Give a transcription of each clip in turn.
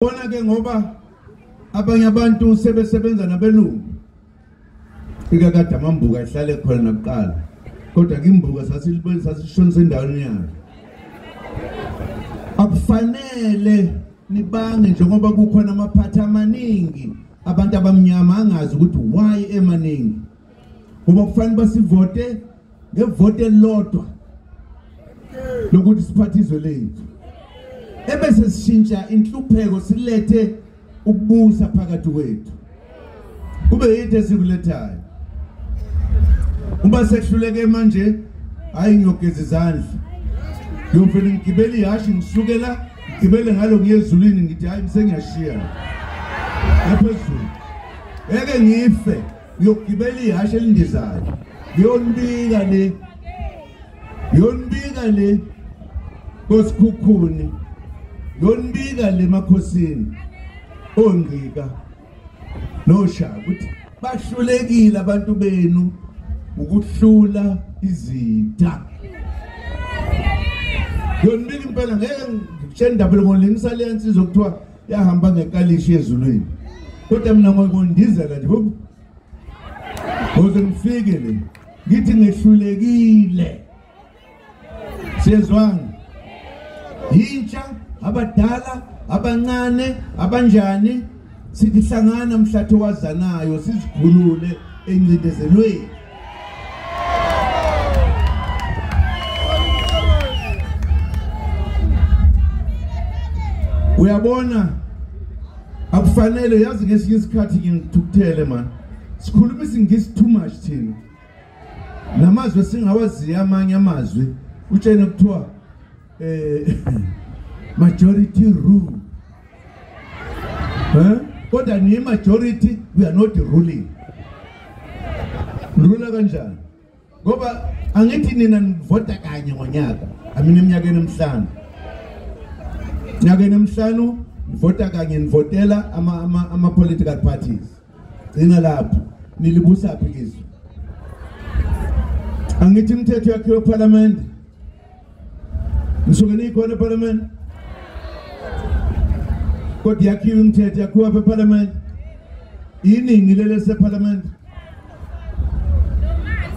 Bona ke ngoba abanye abantu sebesebenza nabelungu. Fika kade amambuka ehlale khona nakuqala kodwa ke imbuka sasilibe sasishonisa endaweni yakhe akufanele nibange njengoba kukhona amaphathi amaningi abantu abamnyama angazi ukuthi why emaningi. Ngoba kufanele basivote ngevote elilodwa lokuthi siphathe izwe lethu. Ebese sishintsha inhlupheko silethe ukubusa phakathi kwethu. Kube yitho esikulethayo. Uma sekuhluleke manje hayi ngiyogeza izandla. Ngiyofela ngigibela ihashi ngisukela ngigibele ngalo ngiyezulwini ngithi hayi sengiyashiya ngaphezulu eke ngife ngiyogibela ihashi elindizayo. Ngiyonibika le ngiyonibika le kosikhukhuni yonibika le makhosini. Ongqika. Noshaka ukuthi bahlulekile abantu benu ukuhlula izitha. Yonibika impela ngeke ngikushene indaba ngolinisa le nsizwa okuthiwa yahamba ngekalishi ezulwini. Kodwa mina ngokundizela nje hobu Ngoze ngifike le ngithi ngehlulekile. Siyezwana? Yintsha? Abadala abancane abanjani? Sithi hlangana mhlathe wazanayo sizikhulule encindezelweni. Uyabona? Akufanele yazi ngesinye isikhathi ngithukuthele man. Sikhuluma isingisi too much thina. Namazwe singawaziyo amanye amazwi utshene kuthiwa eh majority rule. Eh kodwa ni majority we are not ruling. Rule kanjani? Ngoba angithi nina nivota kanye ngonyaka. Amina eminyakeni emihlanu. Nyakeni emihlanu nivota kanye nivotela ama ama, ama political parties. Gcina lapho nilibusa phi izwe angithi imithetho yakhiwe parliament nisuke nikhona eparlament? Kodwa yakhiwe imithetho yakhiwa apha epalamente iningi lele separlament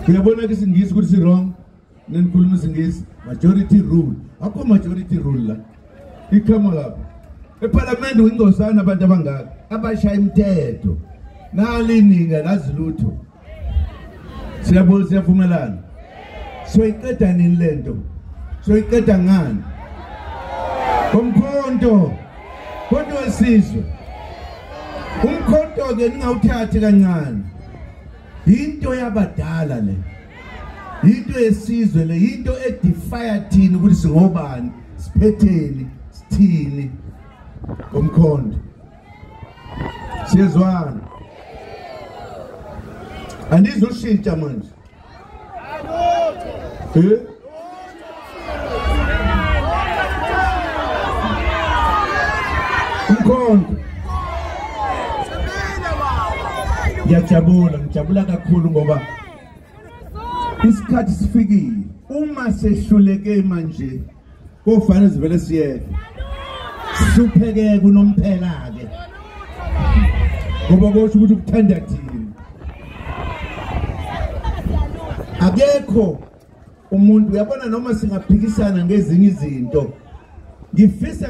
uyabona ke isingisi ukuthi si-wrong nenikhuluma isingisi. Majority rule. Akho majority rule la. Ikhama lapho. Epalamente ingosana abantu abangaka abashaya imithetho nalininga lazi lutho siyabona siyavumelana? Soyiqeda nini lento soyiqeda ngani? Komkhonto konto wesizwe umkhonto ke ningawuthathi kancane. Into yabadala le. Into yesizwe le. Into edefire thina ukuthi singobani? Siphetheni sithini? Komkhonto siyezwana andizoshintsha manje. Eh? Umkhonto ngiyajabula ngijabula kakhulu ngoba isikhathi sifikile uma sehluleke manje kofanele sivele siyeke sihlupheke kunomphela ke ngoba kusho ukuthi ukuthanda thina. Akekho umuntu uyabona noma singaphikisana ngezinye izinto ngifisa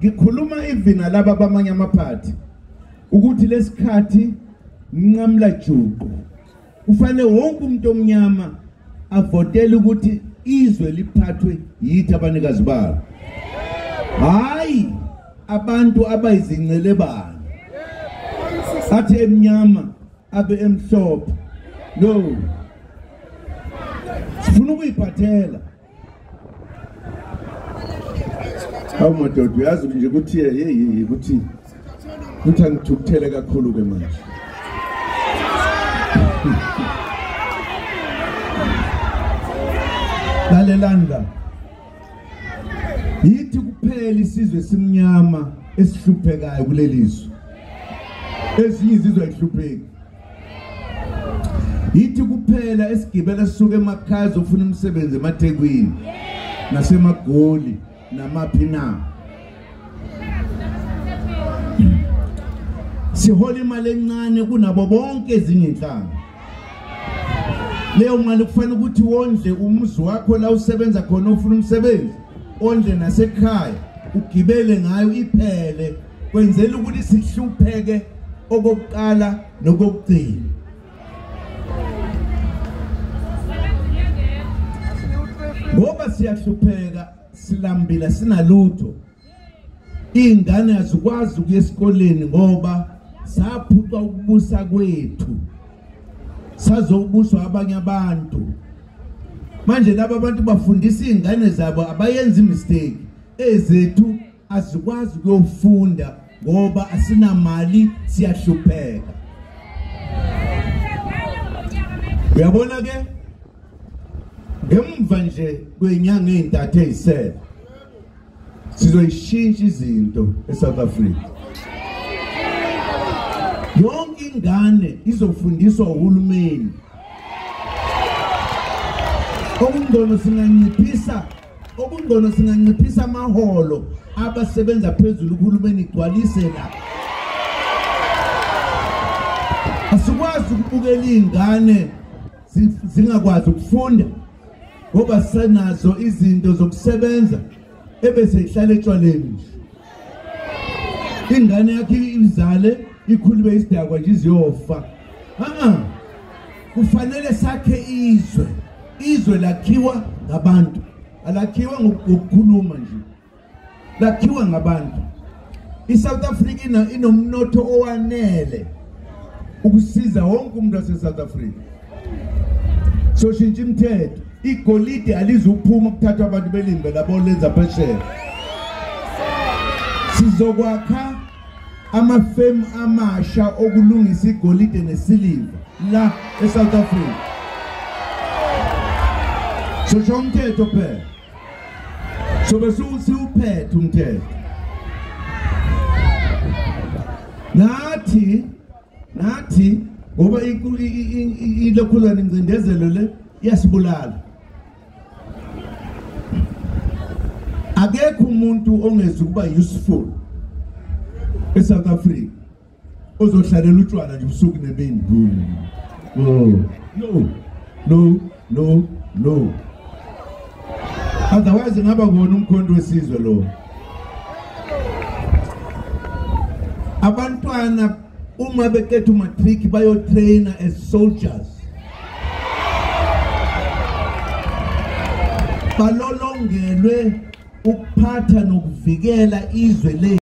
ngikhuluma even nalabo abamanye amaphathi ukuthi lesikhathi nqamla juqu. Kufanele wonke umuntu omnyama avotele ukuthi izwe liphathwe yithi abanikazi balo. Hayi abantu abayizingcele bani athi emnyama abe emhlophe. No. Sifuna ukuyiphathela. Awu madoda uyazi nje ukuthi yeyi ukuthi ukuthi angithukuthele kakhulu ke manje. Lalelanda yithi kuphela isizwe simnyama esihluphekayo kulelizwe. Ezinye izizwe ayihlupheki. Yithi kuphela esigibela sisuke emakhaya zofuna umsebenzi emathekwini nasemagoli. Namaphi na? Sihola imali encane kunabo bonke ezinye inhlanga leyo mali kufanele ukuthi wondle umuzi wakho la usebenza khona ufuna umsebenzi ondle nasekhaya ugibele ngayo iphele kwenzela ukuthi sihlupheke okokuqala nokokugcina. Ngoba siyahlupheka silambila sinalutho. Ingane azikwazi ukuya esikoleni ngoba saphuca ukubusa kwethu sazobuswa abanye abantu. Manje laba abantu bafundisa izingane zabo abayenza mistake. Ezethu azikwazi ukuyofunda ngoba asinamali siyahlupheka. Uyabona ke? Ngemva nje kwenyanga ezintathu ezisele sizoyishintsha izinto eSouth Africa. Yonke ingane izofundiswa uhulumeni. Okungcono singanciphisa okungcono singanciphisa amaholo abasebenza phezulu uhulumeni igcwalise la. Asikwazi ukubukela izingane zi- zingakwazi ukufunda ngoba senazo izinto zokusebenza ebese ihlala etshwaleni ingane yakhe izale ikhulube isidakwa nje iziyofa ah kufanele sakhe izwe. Izwe lakhiwa ngabantu. Alakhiwa ngokukhuluma nje. Lakhiwa ngabantu. iSouth Africa inomnotho owanele ukusiza wonke umuntu waseSouth Africa. Soshintsha imithetho igolide alizuphuma kuthathwa abantu belimbe labo lenza phesheya sizokwakha amafemu amasha okulungisa igolide nesiliva la eSouth Africa sosho umthetho phela sobe siwuphethe umthetho nathi nathi ngoba iku- i- i- i- ilokhulwane incindezelo le iyasibulala akekho umuntu ongezi ukuba useful eSouth Africa ozohlalela utshwala nje busuku nemini oh. No no no no. Otherwise ngaba kona umkhondo wesizwe lo? Abantwana uma beqeda umatric bayotraina as soldiers. Balolongelwe ukuphatha nokuvikela izwe lethu